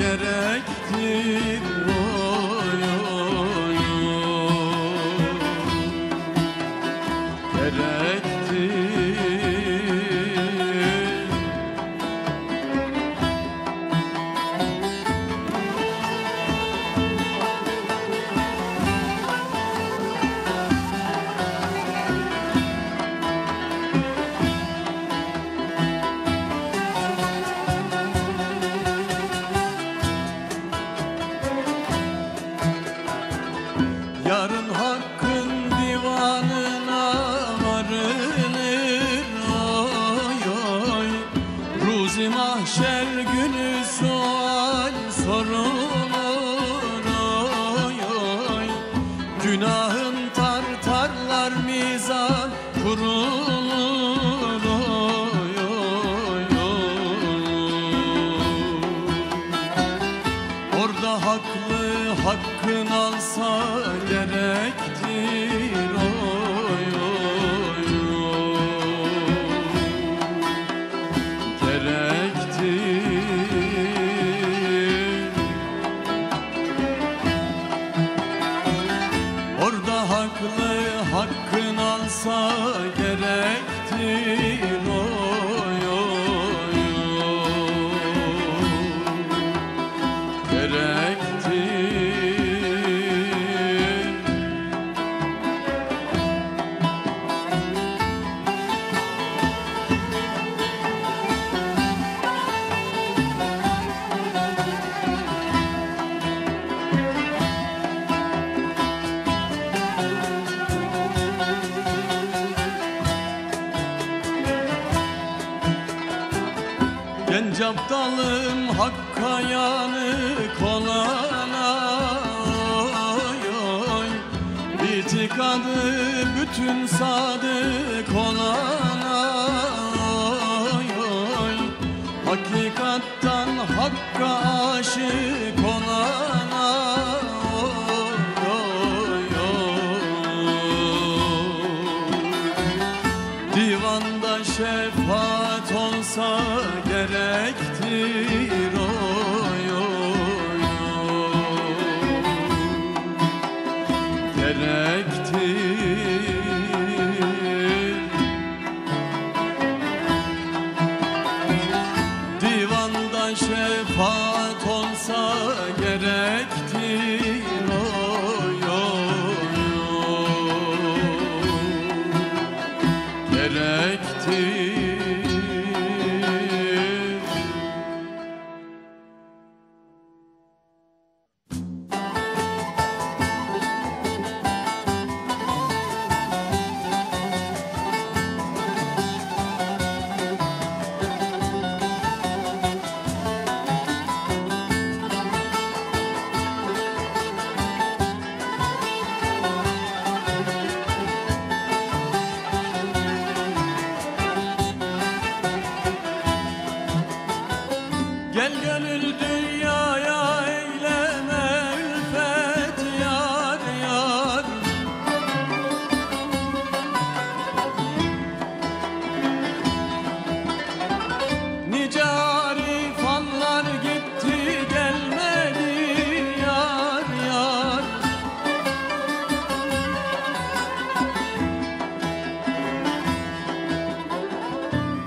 gerektir. guru dalım hakka yanık olana oy oy. İtikadı bütün sadık olana oy oy. Hakikattan hakka aşık olana.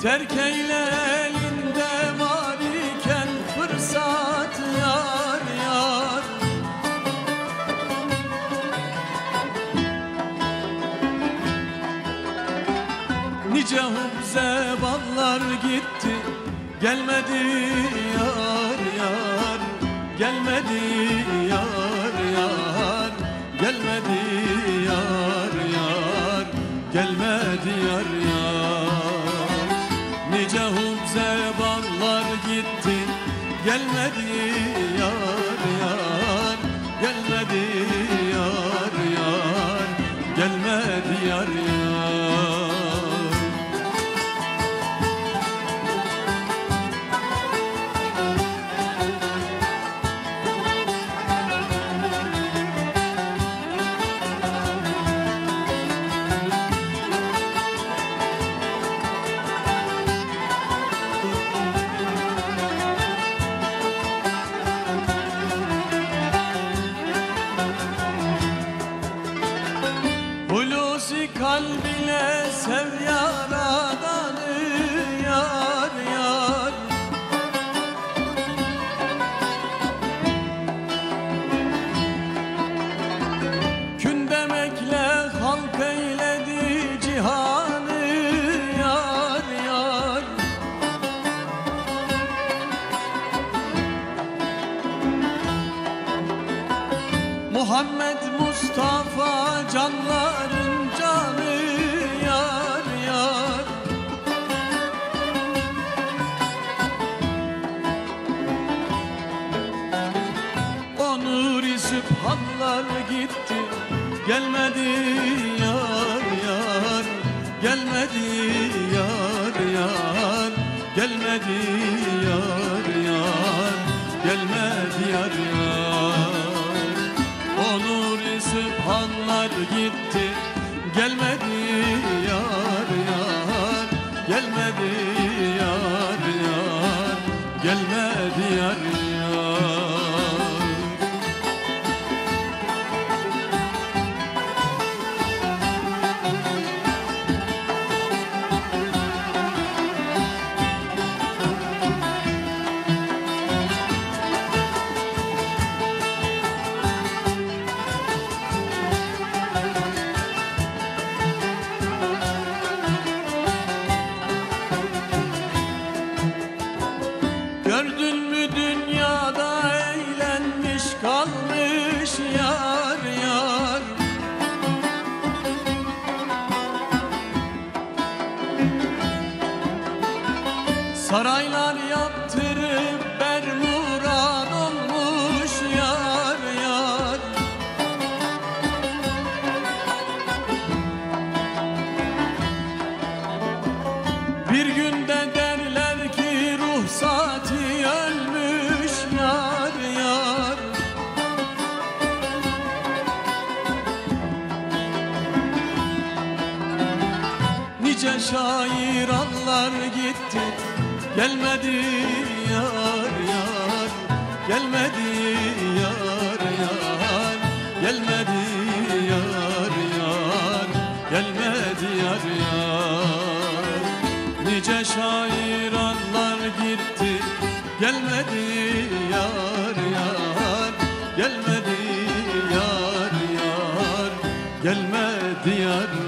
Terk eyle elinde var iken fırsat yar yar. Nice hubze ballar gitti gelmedi yar yar. Gelmedi yar yar Gelmedi yar yar. Gelmedi yar yar sebanlar gitti. Gelmedi yar yar. Gelmedi gelmedi yar yar gelmedi yar yar gelmedi yar yar gelmedi yar yar. Onur sübhanlar gitti gelmedi yar yar gelmedi Saraylar yaptırıp bermurad olmuş yar yar. Bir günde derler ki ruhsati ölmüş yar yar. Nice şair anlar gitti Gelmedi yar yar Gelmedi yar yar Gelmedi yar yar Gelmedi yar yar. Nice şair anlar gitti Gelmedi yar yar Gelmedi yar yar Gelmedi yar